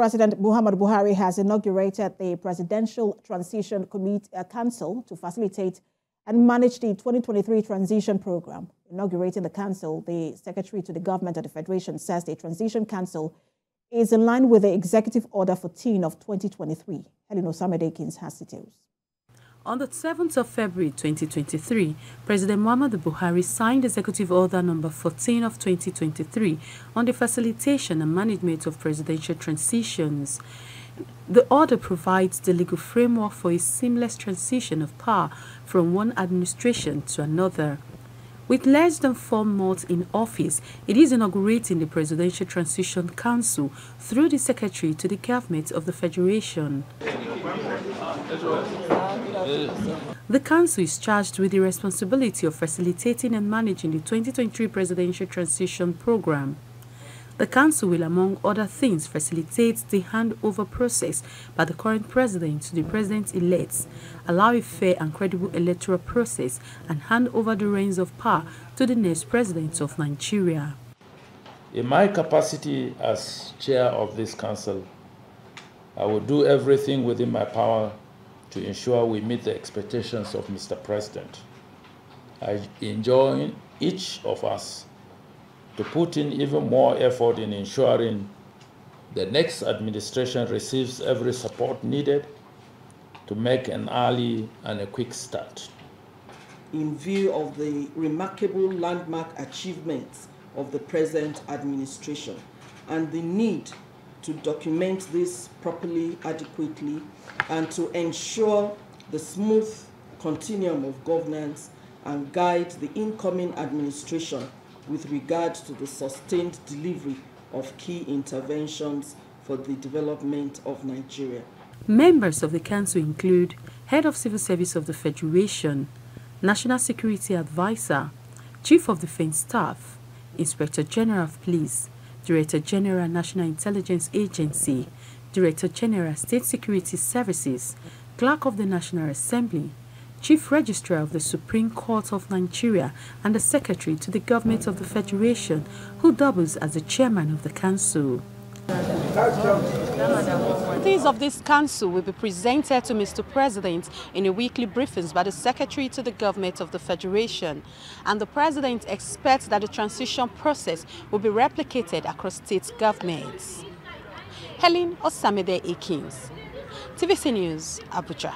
President Muhammadu Buhari has inaugurated the Presidential Transition uh, Council to facilitate and manage the 2023 transition program. Inaugurating the council, the Secretary to the Government of the Federation says the Transition Council is in line with the Executive Order 14 of 2023. Helen Osamedekins has details. On the 7th of February 2023, President Muhammadu Buhari signed Executive Order Number 14 of 2023 on the facilitation and management of presidential transitions. The order provides the legal framework for a seamless transition of power from one administration to another. With less than four months in office, it is inaugurating the Presidential Transition Council through the Secretary to the Government of the Federation. The Council is charged with the responsibility of facilitating and managing the 2023 Presidential Transition Program. The Council will, among other things, facilitate the handover process by the current President to the President-elect, allow a fair and credible electoral process, and hand over the reins of power to the next President of Nigeria. In my capacity as chair of this council, I will do everything within my power to ensure we meet the expectations of Mr. President. I enjoin each of us to put in even more effort in ensuring the next administration receives every support needed to make an early and a quick start. In view of the remarkable landmark achievements of the present administration and the need to document this properly, adequately, and to ensure the smooth continuum of governance and guide the incoming administration with regard to the sustained delivery of key interventions for the development of Nigeria. Members of the Council include Head of Civil Service of the Federation, National Security Advisor, Chief of Defense Staff, Inspector General of Police, Director General National Intelligence Agency, Director General State Security Services, Clerk of the National Assembly, Chief Registrar of the Supreme Court of Nigeria and the Secretary to the Government of the Federation, who doubles as the Chairman of the Council. These of this council will be presented to Mr. President in a weekly briefings by the Secretary to the Government of the Federation. And the President expects that the transition process will be replicated across state governments. Helen Osamide Akins, TVC News, Abuja.